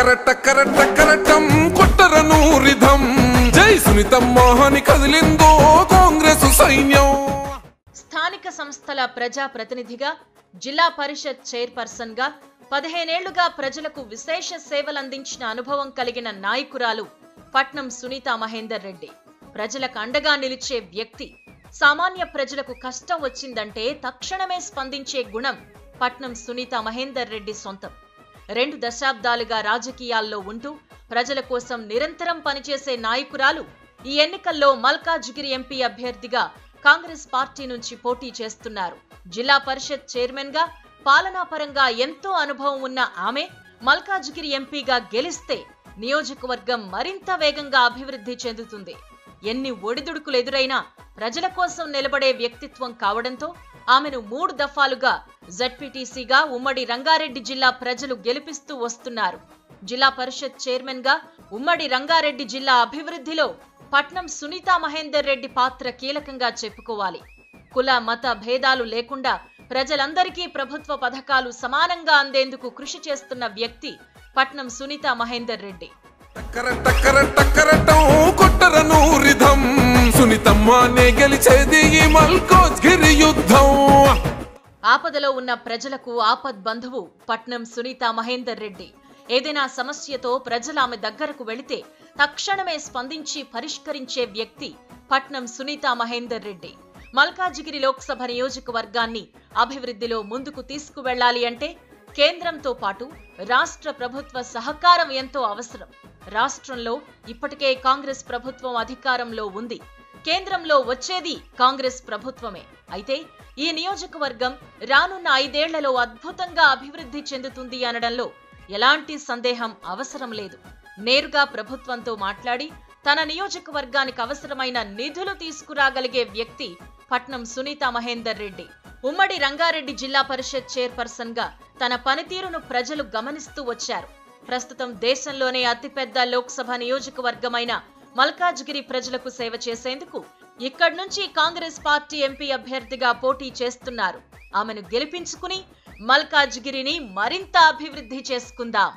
టక్కర టక్కర టక్కరటం జై సునీతమ్మ అని కదిలిందో కాంగ్రెస్ సైన్యం. స్థానిక సంస్థల ప్రజా ప్రతినిధిగా జిల్లా పరిషత్ చైర్పర్సన్గా పదిహేనేళ్ళుగా ప్రజలకు విశేష సేవలందించిన అనుభవం కలిగిన నాయకురాలు పట్నం సునీత మహేందర్ రెడ్డి. ప్రజలకు అండగా నిలిచే వ్యక్తి సామాన్య ప్రజలకు కష్టం వచ్చిందంటే తక్షణమే స్పందించే గుణం పట్నం సునీత మహేందర్ రెడ్డి సొంతం. రెండు దశాబ్దాలుగా రాజకీయాల్లో ఉంటూ ప్రజల కోసం నిరంతరం పనిచేసే నాయకురాలు ఈ ఎన్నికల్లో మల్కాజ్గిరి ఎంపీ అభ్యర్థిగా కాంగ్రెస్ పార్టీ నుంచి పోటీ చేస్తున్నారు. జిల్లా పరిషత్ చైర్మన్గా పాలనాపరంగా ఎంతో అనుభవం ఉన్న ఆమె మల్కాజ్గిరి ఎంపీగా గెలిస్తే నియోజకవర్గం మరింత వేగంగా అభివృద్ధి చెందుతుంది. ఎన్ని ఒడిదుడుకులు ఎదురైనా ప్రజల కోసం నిలబడే వ్యక్తిత్వం కావడంతో ఆమెను మూడు దఫాలుగా జడ్పీటీసీగా ఉమ్మడి రంగారెడ్డి జిల్లా ప్రజలు గెలిపిస్తూ వస్తున్నారు. జిల్లా పరిషత్ చైర్మన్గా ఉమ్మడి రంగారెడ్డి జిల్లా అభివృద్ధిలో పట్నం సునీతా మహేందర్ రెడ్డి పాత్ర కీలకంగా చెప్పుకోవాలి. కుల మత భేదాలు లేకుండా ప్రజలందరికీ ప్రభుత్వ పథకాలు సమానంగా అందేందుకు కృషి చేస్తున్న వ్యక్తి పట్నం సునీతా మహేందర్ రెడ్డి. సునీతమ్మనే గెలిచేది ఈ మల్కోజ్గిరి యుద్ధం. ఆపదలో ఉన్న ప్రజలకు ఆపద్ బంధువు పట్నం సునీత మహేందర్ రెడ్డి. ఏదైనా సమస్యతో ప్రజలు ఆమె దగ్గరకు వెళితే తక్షణమే స్పందించి పరిష్కరించే వ్యక్తి పట్నం సునీత మహేందర్ రెడ్డి. మల్కాజిగిరి లోక్సభ నియోజకవర్గాన్ని అభివృద్ధిలో ముందుకు తీసుకువెళ్ళాలి అంటే కేంద్రంతో పాటు రాష్ట్ర ప్రభుత్వ సహకారం ఎంతో అవసరం. రాష్ట్రంలో ఇప్పటికే కాంగ్రెస్ ప్రభుత్వం అధికారంలో ఉంది. కేంద్రంలో వచ్చేది కాంగ్రెస్ ప్రభుత్వమే. అయితే ఈ నియోజకవర్గం రానున్న ఐదేళ్ళలో అద్భుతంగా అభివృద్ధి చెందుతుంది అనడంలో ఎలాంటి సందేహం అవసరం లేదు. నేరుగా ప్రభుత్వంతో మాట్లాడి తన నియోజకవర్గానికి అవసరమైన నిధులు తీసుకురాగలిగే వ్యక్తి పట్నం సునీత మహేందర్ రెడ్డి. ఉమ్మడి రంగారెడ్డి జిల్లా పరిషత్ చైర్పర్సన్గా తన పనితీరును ప్రజలు గమనిస్తూ వచ్చారు. ప్రస్తుతం దేశంలోనే అతిపెద్ద లోక్సభ నియోజకవర్గమైన మల్కాజ్గిరి ప్రజలకు సేవ చేసేందుకు ఇక్కడి నుంచి కాంగ్రెస్ పార్టీ ఎంపీ అభ్యర్థిగా పోటీ చేస్తున్నారు. ఆమెను గెలిపించుకుని మల్కాజ్గిరిని మరింత అభివృద్ధి చేసుకుందాం.